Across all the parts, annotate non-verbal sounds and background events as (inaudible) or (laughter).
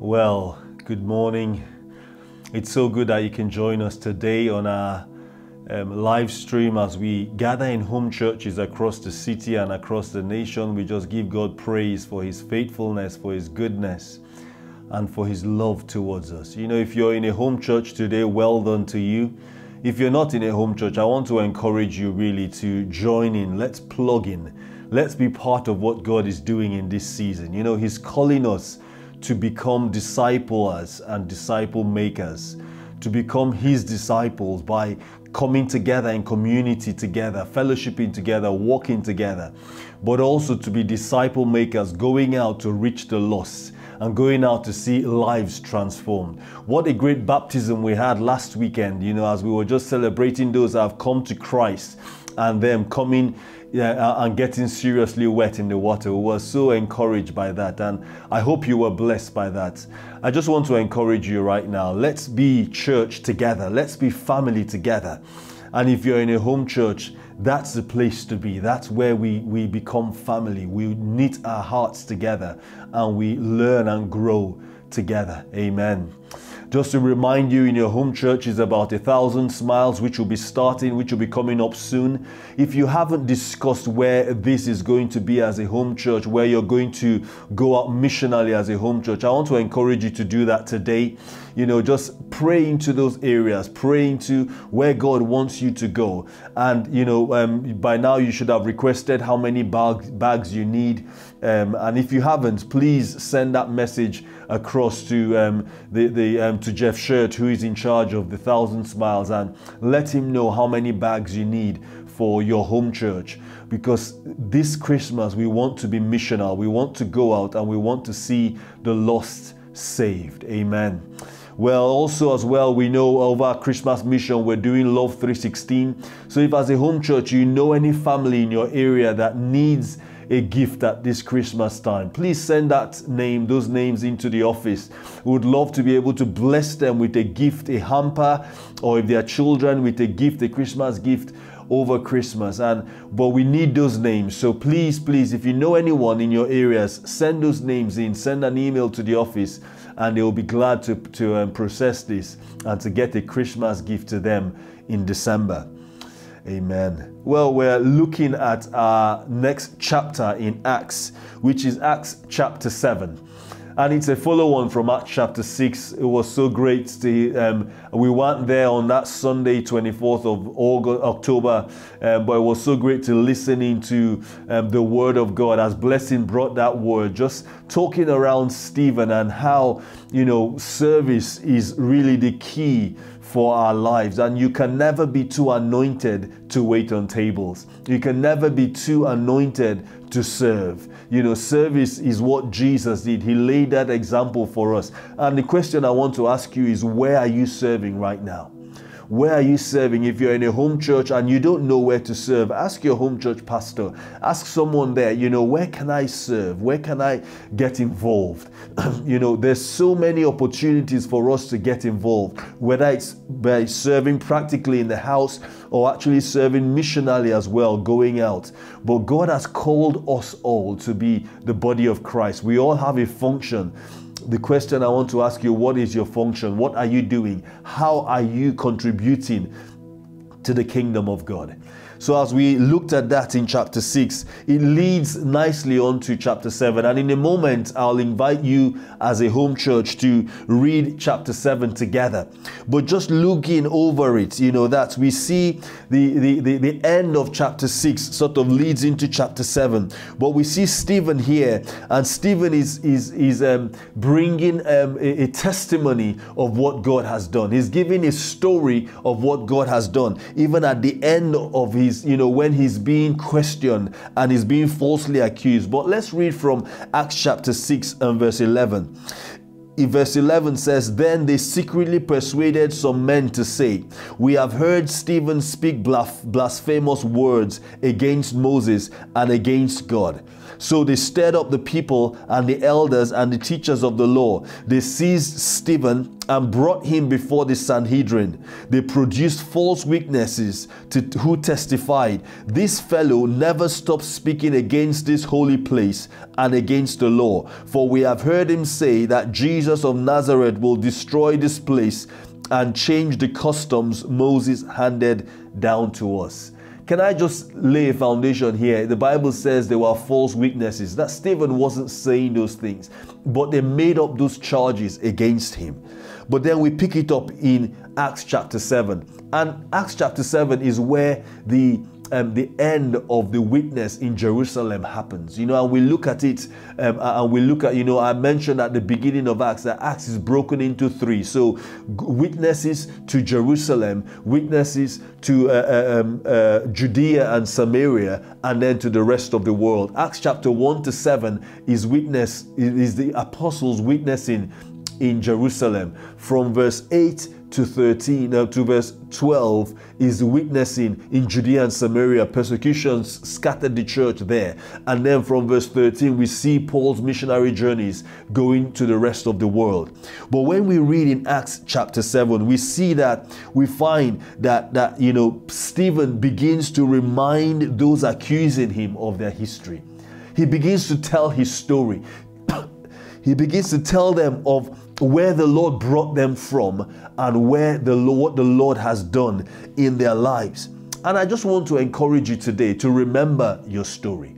Well, good morning. It's so good that you can join us today on our um, live stream as we gather in home churches across the city and across the nation. We just give God praise for His faithfulness, for His goodness, and for His love towards us. You know, if you're in a home church today, well done to you. If you're not in a home church, I want to encourage you really to join in. Let's plug in. Let's be part of what God is doing in this season. You know, He's calling us to become disciples and disciple makers, to become His disciples by coming together in community together, fellowshipping together, walking together, but also to be disciple makers, going out to reach the lost and going out to see lives transformed. What a great baptism we had last weekend, you know, as we were just celebrating those that have come to Christ and them coming yeah, uh, and getting seriously wet in the water. We were so encouraged by that, and I hope you were blessed by that. I just want to encourage you right now. Let's be church together, let's be family together. And if you're in a home church, that's the place to be. That's where we, we become family. We knit our hearts together and we learn and grow together. Amen. Just to remind you, in your home church is about a thousand smiles, which will be starting, which will be coming up soon. If you haven't discussed where this is going to be as a home church, where you're going to go out missionally as a home church, I want to encourage you to do that today. You know, just pray into those areas, pray into where God wants you to go. And, you know, um, by now you should have requested how many bags, bags you need. Um, and if you haven't, please send that message across to um, the, the um, to Jeff Shirt, who is in charge of the Thousand Smiles, and let him know how many bags you need for your home church. Because this Christmas we want to be missional, we want to go out and we want to see the lost saved. Amen. Well, also as well, we know of our Christmas mission, we're doing Love 316. So if as a home church, you know any family in your area that needs a gift at this Christmas time. Please send that name, those names into the office. We would love to be able to bless them with a gift, a hamper, or if they are children, with a gift, a Christmas gift over Christmas. And but we need those names. So please, please, if you know anyone in your areas, send those names in. Send an email to the office, and they will be glad to to um, process this and to get a Christmas gift to them in December. Amen. Well, we're looking at our next chapter in Acts, which is Acts chapter 7. And it's a follow on from Acts chapter 6. It was so great to, um, we weren't there on that Sunday, 24th of August, October, um, but it was so great to listen to um, the word of God as Blessing brought that word, just talking around Stephen and how, you know, service is really the key for our lives. And you can never be too anointed to wait on tables. You can never be too anointed to serve. You know, service is what Jesus did. He laid that example for us. And the question I want to ask you is where are you serving right now? Where are you serving? If you're in a home church and you don't know where to serve, ask your home church pastor. Ask someone there, you know, where can I serve? Where can I get involved? (clears throat) you know, there's so many opportunities for us to get involved, whether it's by serving practically in the house or actually serving missionally as well, going out. But God has called us all to be the body of Christ. We all have a function the question I want to ask you what is your function? What are you doing? How are you contributing to the kingdom of God? So, as we looked at that in chapter 6, it leads nicely on to chapter 7. And in a moment, I'll invite you as a home church to read chapter 7 together. But just looking over it, you know, that we see the, the, the, the end of chapter 6 sort of leads into chapter 7. But we see Stephen here, and Stephen is, is, is um, bringing um, a, a testimony of what God has done. He's giving a story of what God has done. Even at the end of his you know, when he's being questioned and he's being falsely accused. But let's read from Acts chapter 6 and verse 11 in verse 11 says, Then they secretly persuaded some men to say, We have heard Stephen speak blasphemous words against Moses and against God. So they stirred up the people and the elders and the teachers of the law. They seized Stephen and brought him before the Sanhedrin. They produced false witnesses to, who testified, This fellow never stops speaking against this holy place and against the law. For we have heard him say that Jesus of Nazareth will destroy this place and change the customs Moses handed down to us. Can I just lay a foundation here? The Bible says there were false witnesses. That Stephen wasn't saying those things, but they made up those charges against him. But then we pick it up in Acts chapter 7. And Acts chapter 7 is where the um, the end of the witness in Jerusalem happens. You know, and we look at it, um, and we look at, you know, I mentioned at the beginning of Acts that Acts is broken into three. So, witnesses to Jerusalem, witnesses to uh, uh, um, uh, Judea and Samaria, and then to the rest of the world. Acts chapter 1 to 7 is witness, is the apostles witnessing in Jerusalem. From verse 8 to 13 uh, to verse 12 is witnessing in Judea and Samaria persecutions scattered the church there. And then from verse 13 we see Paul's missionary journeys going to the rest of the world. But when we read in Acts chapter 7 we see that we find that that you know Stephen begins to remind those accusing him of their history. He begins to tell his story. (coughs) He begins to tell them of where the Lord brought them from and where the what the Lord has done in their lives. And I just want to encourage you today to remember your story.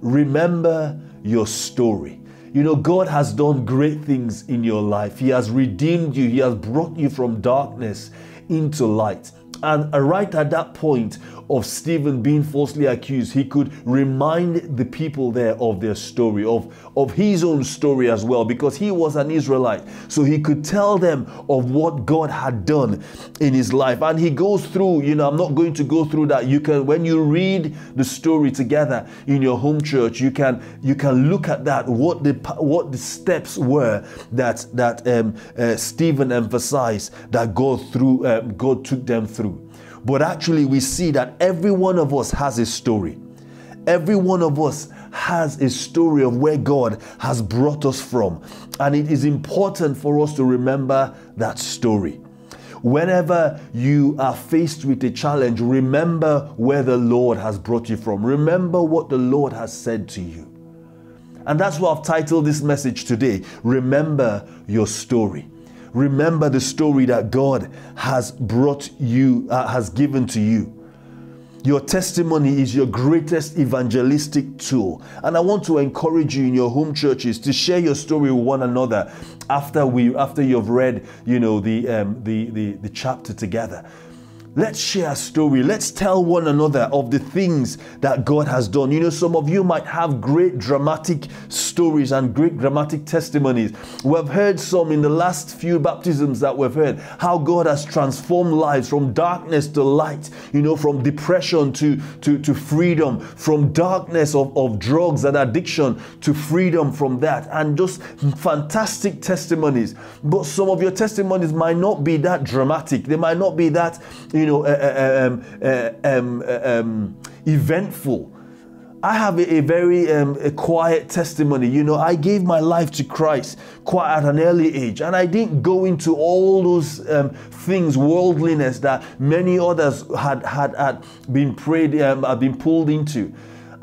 Remember your story. You know, God has done great things in your life. He has redeemed you, He has brought you from darkness into light. And right at that point of Stephen being falsely accused, he could remind the people there of their story, of, of his own story as well, because he was an Israelite. So he could tell them of what God had done in his life. And he goes through, you know, I'm not going to go through that. You can, when you read the story together in your home church, you can you can look at that, what the what the steps were that that um, uh, Stephen emphasized that God through um, God took them through. But actually, we see that every one of us has a story. Every one of us has a story of where God has brought us from. And it is important for us to remember that story. Whenever you are faced with a challenge, remember where the Lord has brought you from. Remember what the Lord has said to you. And that's why I've titled this message today Remember Your Story. Remember the story that God has brought you, uh, has given to you. Your testimony is your greatest evangelistic tool. And I want to encourage you in your home churches to share your story with one another after we after you've read, you know, the um, the, the the chapter together. Let's share a story. Let's tell one another of the things that God has done. You know, some of you might have great dramatic stories and great dramatic testimonies. We've heard some in the last few baptisms that we've heard how God has transformed lives from darkness to light, you know, from depression to, to, to freedom, from darkness of, of drugs and addiction to freedom from that, and just fantastic testimonies. But some of your testimonies might not be that dramatic, they might not be that, you you know, uh, uh, um, uh, um, um, eventful. I have a, a very um, a quiet testimony. You know, I gave my life to Christ quite at an early age, and I didn't go into all those um, things, worldliness that many others had had, had been prayed, um, had been pulled into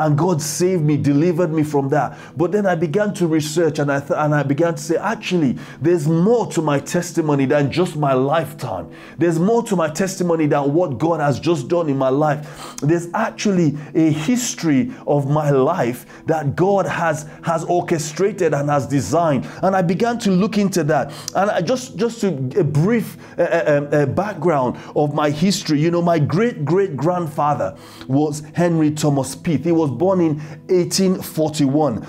and God saved me, delivered me from that. But then I began to research and I th- and I began to say, actually, there's more to my testimony than just my lifetime. There's more to my testimony than what God has just done in my life. There's actually a history of my life that God has has orchestrated and has designed. And I began to look into that. And I just just to a brief background of my history. You know, my great great grandfather was Henry Thomas Pitt. He was born in 1841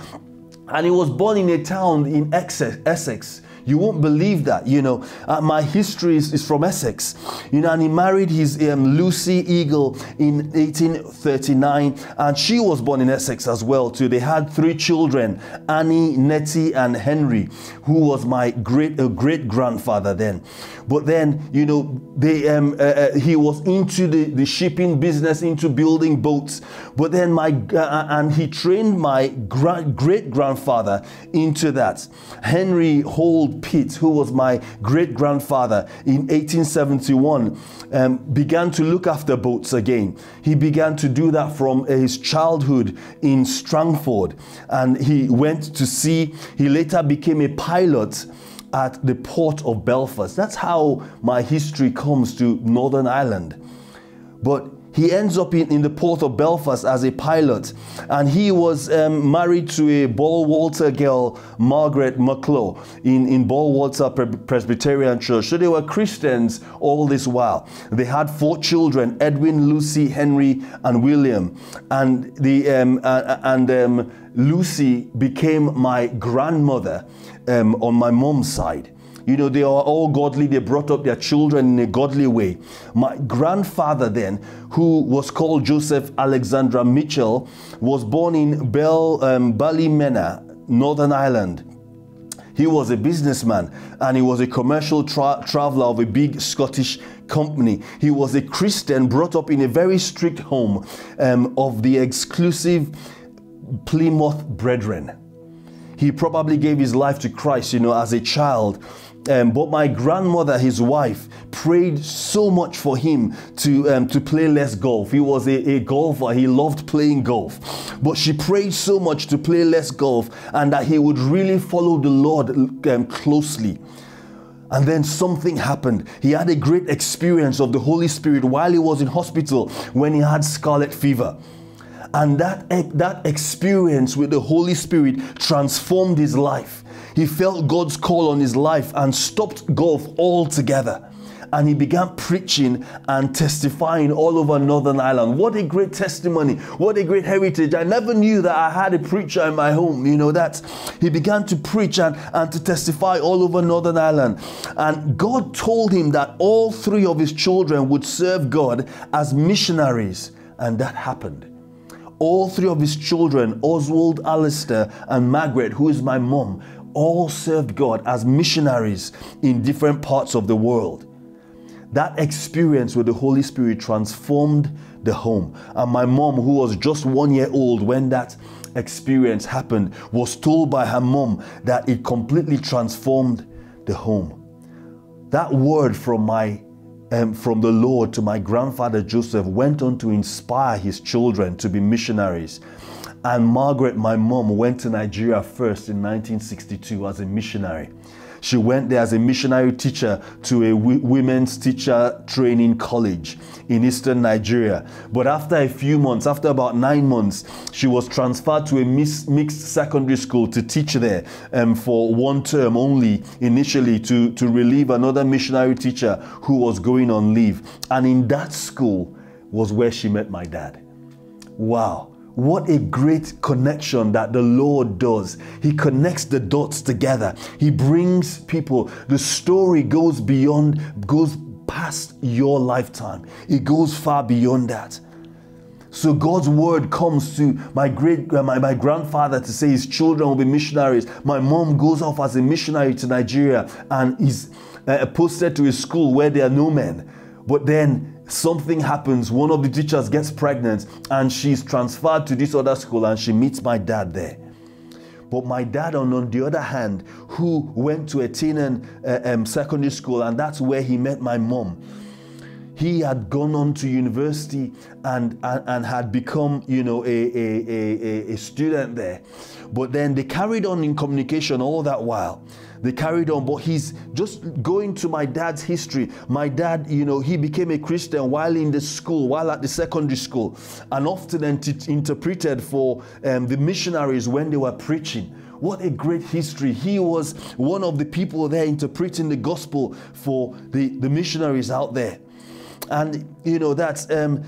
and he was born in a town in Essex you won't believe that, you know. Uh, my history is, is, from Essex, you know, and he married his um, Lucy Eagle in 1839, and she was born in Essex as well, too. They had three children Annie, Nettie, and Henry, who was my great uh, great grandfather then. But then, you know, they um, uh, uh he was into the, the shipping business, into building boats. But then my uh, uh, and he trained my gra- great grandfather into that. Henry Holt Pitt, who was my great grandfather in 1871, um, began to look after boats again. He began to do that from his childhood in Strangford, and he went to sea. He later became a pilot at the port of Belfast. That's how my history comes to Northern Ireland. But he ends up in, in the port of Belfast as a pilot, and he was um, married to a Ballywalter girl, Margaret McClure, in, in Ballywalter Presbyterian Church. So they were Christians all this while. They had four children Edwin, Lucy, Henry, and William. And, the, um, uh, and um, Lucy became my grandmother um, on my mom's side. You know, they are all godly. They brought up their children in a godly way. My grandfather, then, who was called Joseph Alexander Mitchell, was born in Bell, um, Ballymena, Northern Ireland. He was a businessman and he was a commercial tra- traveler of a big Scottish company. He was a Christian brought up in a very strict home um, of the exclusive Plymouth Brethren. He probably gave his life to Christ, you know, as a child. Um, but my grandmother, his wife, prayed so much for him to um, to play less golf. He was a, a, golfer. He loved playing golf, but she prayed so much to play less golf and that he would really follow the Lord um, closely. And then something happened. He had a great experience of the Holy Spirit while he was in hospital when he had scarlet fever. And that, that experience with the Holy Spirit transformed his life. He felt God's call on his life and stopped golf altogether and he began preaching and testifying all over Northern Ireland. What a great testimony! What a great heritage! I never knew that I had a preacher in my home. You know that he began to preach and, and to testify all over Northern Ireland. And God told him that all three of his children would serve God as missionaries, and that happened all three of his children, Oswald, Alistair, and Margaret, who is my mom, all served God as missionaries in different parts of the world. That experience with the Holy Spirit transformed the home. And my mom, who was just one year old when that experience happened, was told by her mom that it completely transformed the home. That word from my um, from the Lord to my grandfather Joseph went on to inspire his children to be missionaries. And Margaret, my mom, went to Nigeria first in 1962 as a missionary. She went there as a missionary teacher to a women's teacher training college in eastern Nigeria. But after a few months, after about nine months, she was transferred to a mixed secondary school to teach there um, for one term only, initially to, to relieve another missionary teacher who was going on leave. And in that school was where she met my dad. Wow. What a great connection that the Lord does. He connects the dots together. He brings people. The story goes beyond, goes past your lifetime. It goes far beyond that. So God's word comes to my great uh, my, my grandfather to say his children will be missionaries. My mom goes off as a missionary to Nigeria and is uh, posted to a school where there are no men. But then something happens, one of the teachers gets pregnant, and she's transferred to this other school, and she meets my dad there. But my dad, on, on the other hand, who went to a Etienne uh, um, secondary school, and that's where he met my mom. He had gone on to university and, and, and had become, you know, a, a, a, a student there. But then they carried on in communication all that while they carried on. But he's just going to my dad's history. My dad, you know, he became a Christian while in the school, while at the secondary school, and often interpreted for um, the missionaries when they were preaching. What a great history. He was one of the people there interpreting the gospel for the, the missionaries out there. And, you know, that um,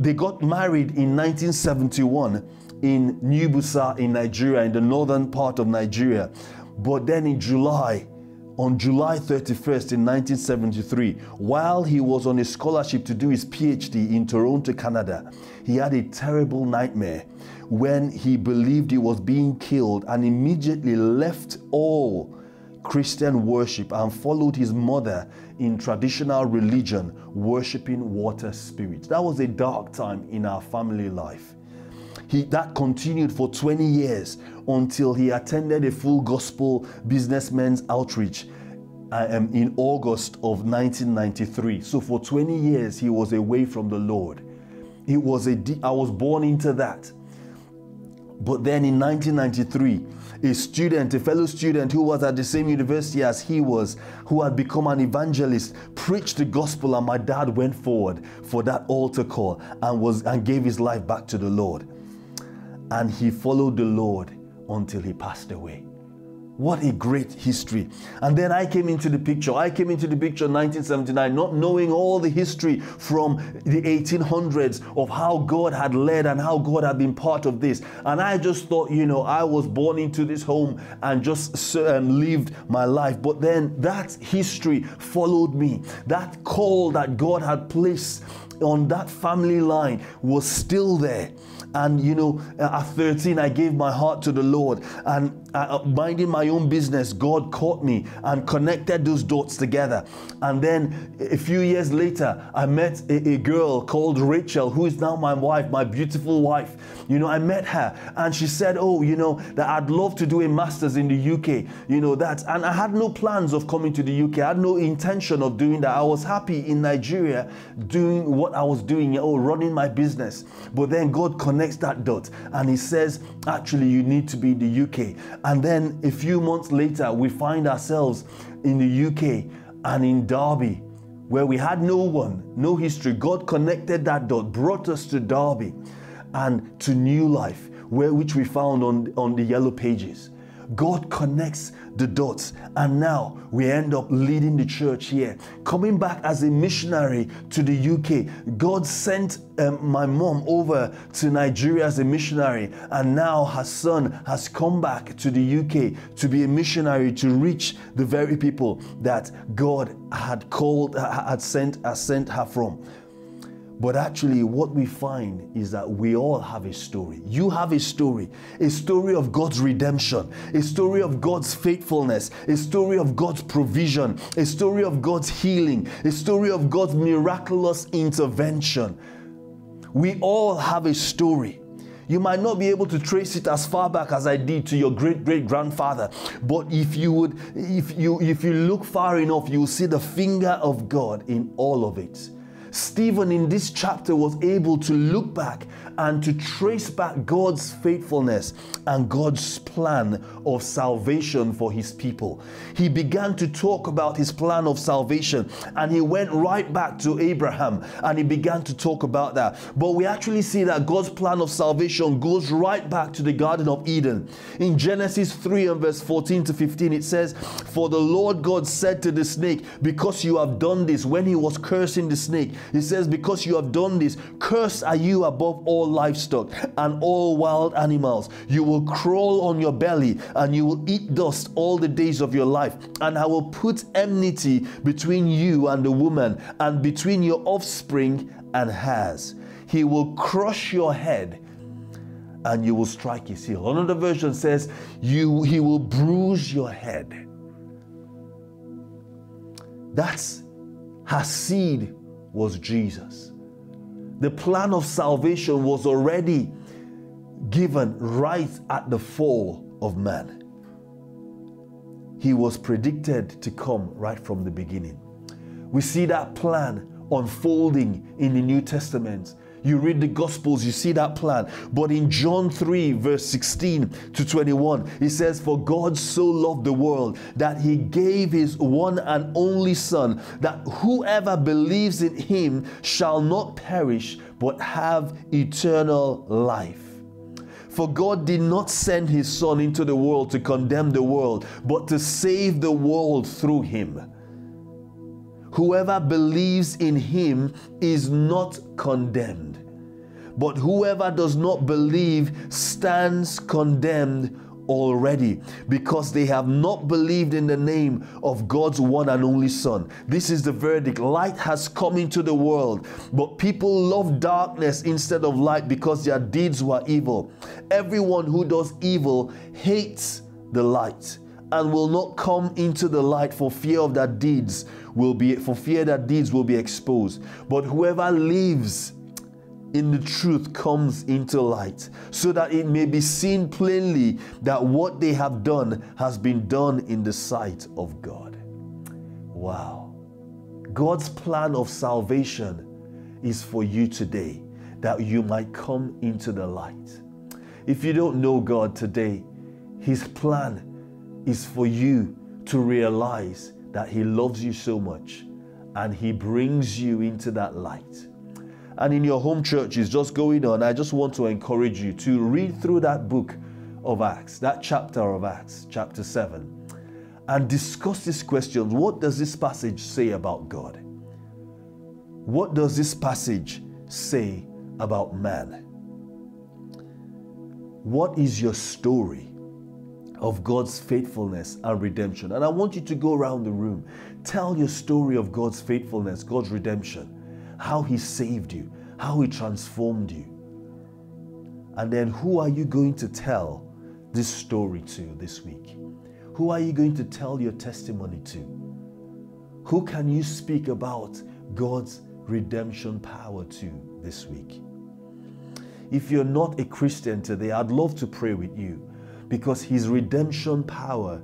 they got married in 1971 in New Bussa in Nigeria, in the northern part of Nigeria. But then in July, on July 31st in 1973, while he was on a scholarship to do his PhD in Toronto, Canada, he had a terrible nightmare when he believed he was being killed and immediately left all Christian worship and followed his mother in traditional religion, worshiping water spirits. That was a dark time in our family life. He that continued for 20 years until he attended a full gospel businessmen's outreach um, in August of 1993. So for 20 years he was away from the Lord. It was a I was born into that. But then in 1993, a student, a fellow student who was at the same university as he was, who had become an evangelist, preached the gospel, and my dad went forward for that altar call and was and gave his life back to the Lord. And he followed the Lord until he passed away. What a great history. And then I came into the picture. I came into the picture in 1979, not knowing all the history from the 1800s of how God had led and how God had been part of this. And I just thought, you know, I was born into this home and just um, lived my life. But then that history followed me. That call that God had placed on that family line was still there. And you know, at 13, I gave my heart to the Lord. And uh, minding my own business, God caught me and connected those dots together. And then a few years later, I met a, a girl called Rachael, who is now my wife, my beautiful wife. You know, I met her and she said, Oh, you know, that I'd love to do a master's in the UK. You know, that. And I had no plans of coming to the UK. I had no intention of doing that. I was happy in Nigeria doing what I was doing, oh, running my business. But then God connects that dot and He says, Actually, you need to be in the UK. And then a few months later, we find ourselves in the UK and in Derby, where we had no one, no history. God connected that dot, brought us to Derby and to New Life, where which we found on, on the yellow pages. God connects the dots, and now we end up leading the church here. Coming back as a missionary to the UK, God sent um, my mom over to Nigeria as a missionary, and now her son has come back to the UK to be a missionary to reach the very people that God had called, had sent, had sent her from. But actually, what we find is that we all have a story. You have a story, a story of God's redemption, a story of God's faithfulness, a story of God's provision, a story of God's healing, a story of God's miraculous intervention. We all have a story. You might not be able to trace it as far back as I did to your great great grandfather, but if you would, if you if you look far enough, you will see the finger of God in all of it. Stephen in this chapter was able to look back and to trace back God's faithfulness and God's plan of salvation for his people. He began to talk about his plan of salvation and he went right back to Abraham and he began to talk about that. But we actually see that God's plan of salvation goes right back to the Garden of Eden. In Genesis 3 and verse 14 to 15, it says, For the Lord God said to the snake, Because you have done this, when he was cursing the snake, he says, Because you have done this, cursed are you above all livestock and all wild animals. You will crawl on your belly and you will eat dust all the days of your life. And I will put enmity between you and the woman, and between your offspring and hers. He will crush your head and you will strike his heel. Another version says, you, He will bruise your head. That's her seed was Jesus. The plan of salvation was already given right at the fall of man. He was predicted to come right from the beginning. We see that plan unfolding in the New Testament you read the Gospels, you see that plan. But in John 3, verse 16 to 21, it says, For God so loved the world that he gave his one and only Son, that whoever believes in him shall not perish, but have eternal life. For God did not send his Son into the world to condemn the world, but to save the world through him. Whoever believes in him is not condemned. But whoever does not believe stands condemned already because they have not believed in the name of God's one and only Son. This is the verdict. Light has come into the world, but people love darkness instead of light because their deeds were evil. Everyone who does evil hates the light and will not come into the light for fear of that deeds will be for fear that deeds will be exposed. But whoever lives in the truth comes into light, so that it may be seen plainly that what they have done has been done in the sight of God. Wow. God's plan of salvation is for you today, that you might come into the light. If you don't know God today, His plan is for you to realize that He loves you so much and He brings you into that light and in your home church is just going on, I just want to encourage you to read through that book of Acts, that chapter of Acts, chapter 7, and discuss these questions. What does this passage say about God? What does this passage say about man? What is your story of God's faithfulness and redemption? And I want you to go around the room, tell your story of God's faithfulness, God's redemption how He saved you, how He transformed you. And then who are you going to tell this story to this week? Who are you going to tell your testimony to? Who can you speak about God's redemption power to this week? If you're not a Christian today, I'd love to pray with you because His redemption power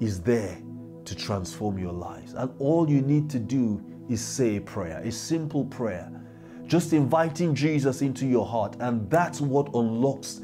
is there to transform your lives. And all you need to do is say a prayer, a simple prayer. Just inviting Jesus into your heart, and that's what unlocks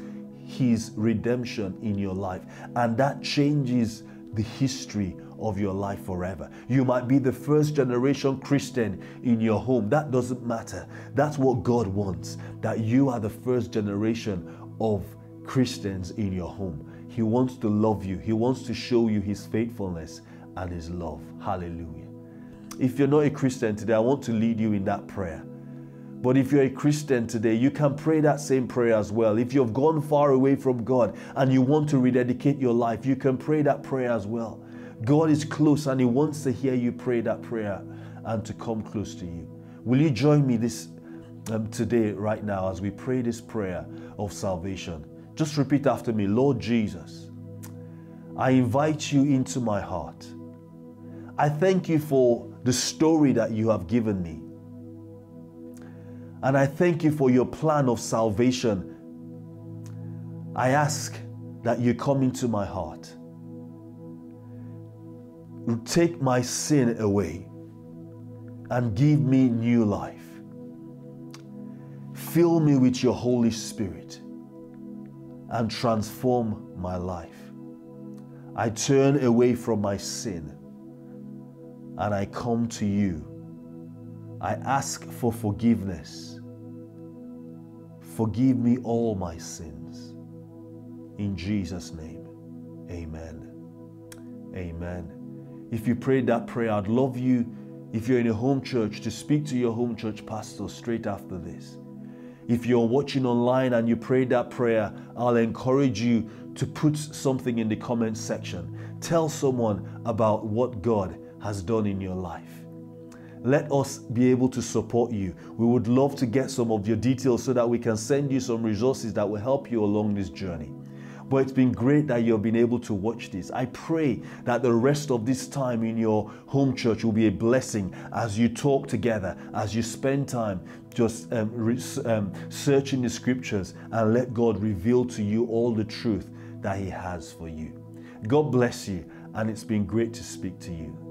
his redemption in your life. And that changes the history of your life forever. You might be the first generation Christian in your home. That doesn't matter. That's what God wants, that you are the first generation of Christians in your home. He wants to love you, He wants to show you His faithfulness and His love. Hallelujah. If you're not a Christian today, I want to lead you in that prayer. But if you're a Christian today, you can pray that same prayer as well. If you've gone far away from God and you want to rededicate your life, you can pray that prayer as well. God is close and He wants to hear you pray that prayer and to come close to you. Will you join me this um, today, right now, as we pray this prayer of salvation? Just repeat after me Lord Jesus, I invite you into my heart. I thank you for the story that you have given me. And I thank you for your plan of salvation. I ask that you come into my heart. Take my sin away and give me new life. Fill me with your Holy Spirit and transform my life. I turn away from my sin and I come to you. I ask for forgiveness. Forgive me all my sins. In Jesus' name, amen. Amen. If you prayed that prayer, I'd love you, if you're in a home church, to speak to your home church pastor straight after this. If you're watching online and you prayed that prayer, I'll encourage you to put something in the comment section. Tell someone about what God has done in your life. Let us be able to support you. We would love to get some of your details so that we can send you some resources that will help you along this journey. But it's been great that you've been able to watch this. I pray that the rest of this time in your home church will be a blessing as you talk together, as you spend time just um, re- um, searching the scriptures and let God reveal to you all the truth that He has for you. God bless you, and it's been great to speak to you.